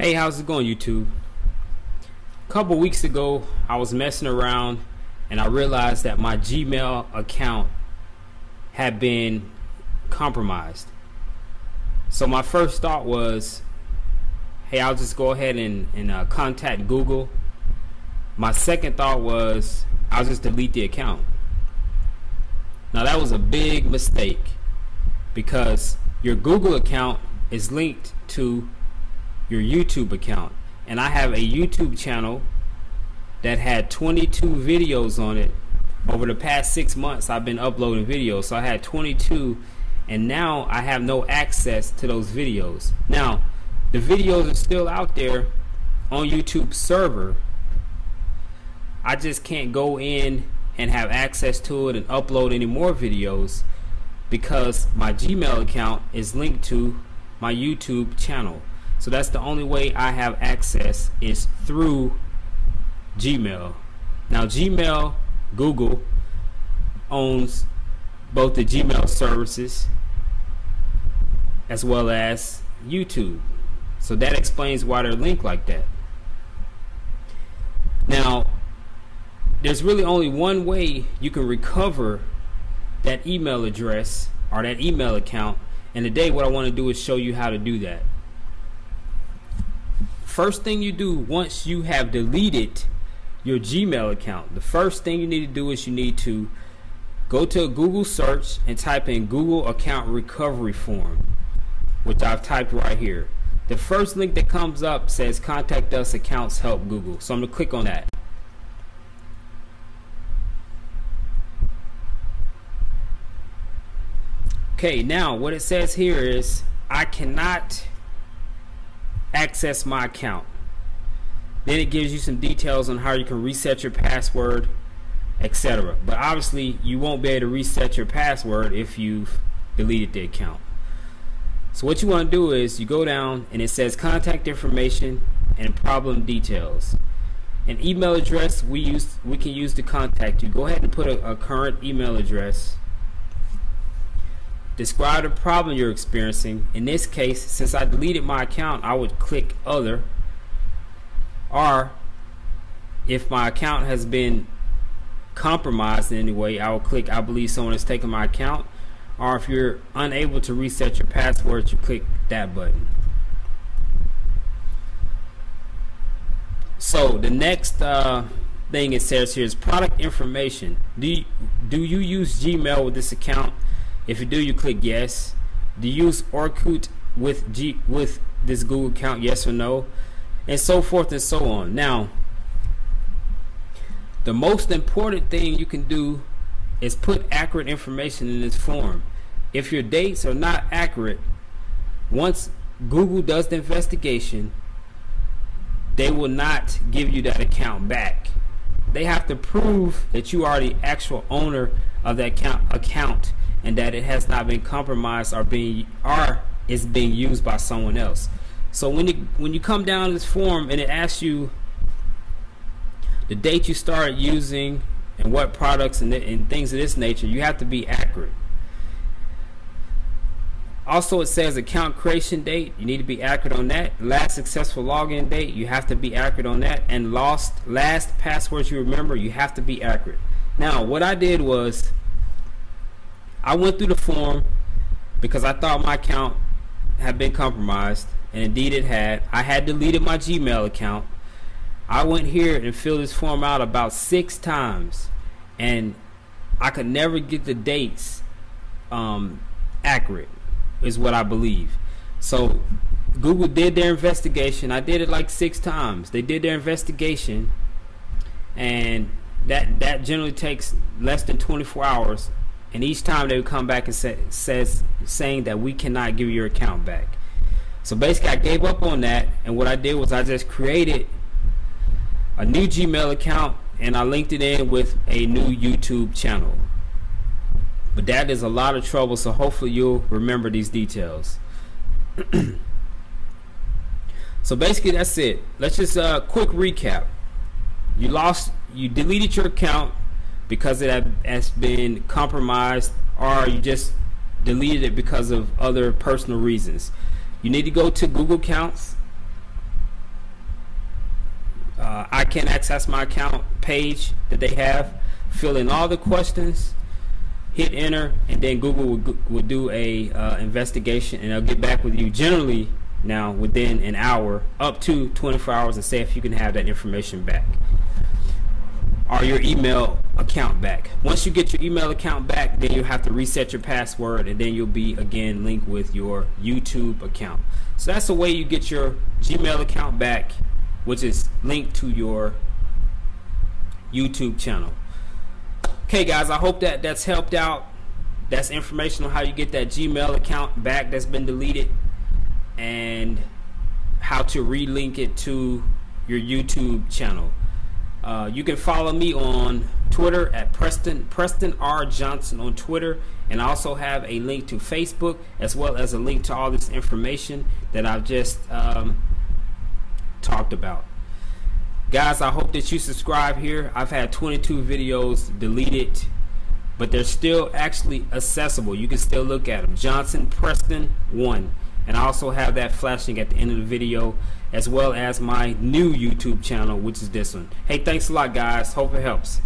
Hey, how's it going, YouTube? A couple weeks ago, I was messing around and I realized that my Gmail account had been compromised. So my first thought was, hey, I'll just go ahead and, and uh, contact Google. My second thought was, I'll just delete the account. Now that was a big mistake because your Google account is linked to your YouTube account. And I have a YouTube channel that had 22 videos on it. Over the past six months, I've been uploading videos. So I had 22, and now I have no access to those videos. Now, the videos are still out there on YouTube server. I just can't go in and have access to it and upload any more videos because my Gmail account is linked to my YouTube channel. So that's the only way I have access is through Gmail. Now Gmail, Google owns both the Gmail services as well as YouTube. So that explains why they're linked like that. Now, there's really only one way you can recover that email address or that email account. And today what I want to do is show you how to do that first thing you do once you have deleted your Gmail account, the first thing you need to do is you need to go to a Google search and type in Google account recovery form, which I've typed right here. The first link that comes up says contact us accounts help Google. So I'm going to click on that. Okay, now what it says here is I cannot access my account. Then it gives you some details on how you can reset your password, etc. But obviously, you won't be able to reset your password if you've deleted the account. So what you want to do is you go down and it says contact information and problem details. An email address we use we can use to contact you. Go ahead and put a, a current email address Describe the problem you're experiencing. In this case, since I deleted my account, I would click Other. Or if my account has been compromised in any way, I will click I believe someone has taken my account. Or if you're unable to reset your password, you click that button. So the next uh, thing it says here is product information. Do you, do you use Gmail with this account? If you do, you click yes. Do you use Orkut with G with this Google account? Yes or no, and so forth and so on. Now, the most important thing you can do is put accurate information in this form. If your dates are not accurate, once Google does the investigation, they will not give you that account back. They have to prove that you are the actual owner of that account, account and that it has not been compromised or being or is being used by someone else. So when you when you come down this form and it asks you the date you started using and what products and, and things of this nature, you have to be accurate. Also, it says account creation date. You need to be accurate on that. Last successful login date. You have to be accurate on that. And lost last passwords you remember. You have to be accurate. Now, what I did was I went through the form because I thought my account had been compromised, and indeed it had. I had deleted my Gmail account. I went here and filled this form out about six times, and I could never get the dates um, accurate, is what I believe. So Google did their investigation. I did it like six times. They did their investigation, and that that generally takes less than 24 hours and each time they would come back and say, says saying that we cannot give your account back. So basically, I gave up on that, and what I did was I just created a new Gmail account and I linked it in with a new YouTube channel. But that is a lot of trouble, so hopefully you'll remember these details. so basically, that's it. Let's just uh, quick recap. You lost, you deleted your account because it has been compromised or you just deleted it because of other personal reasons. You need to go to Google Accounts uh, I can access my account page that they have, fill in all the questions, hit enter, and then Google will, will do a uh, investigation and they'll get back with you generally now within an hour up to 24 hours and say if you can have that information back or your email account back. Once you get your email account back, then you'll have to reset your password and then you'll be again linked with your YouTube account. So that's the way you get your Gmail account back, which is linked to your YouTube channel. Okay guys, I hope that that's helped out. That's information on how you get that Gmail account back that's been deleted and how to relink it to your YouTube channel. Uh, you can follow me on Twitter at Preston Preston R Johnson on Twitter, and I also have a link to Facebook as well as a link to all this information that I've just um, talked about. Guys, I hope that you subscribe here. I've had 22 videos deleted, but they're still actually accessible. You can still look at them. Johnson Preston 1 and I also have that flashing at the end of the video as well as my new YouTube channel which is this one. Hey thanks a lot guys hope it helps.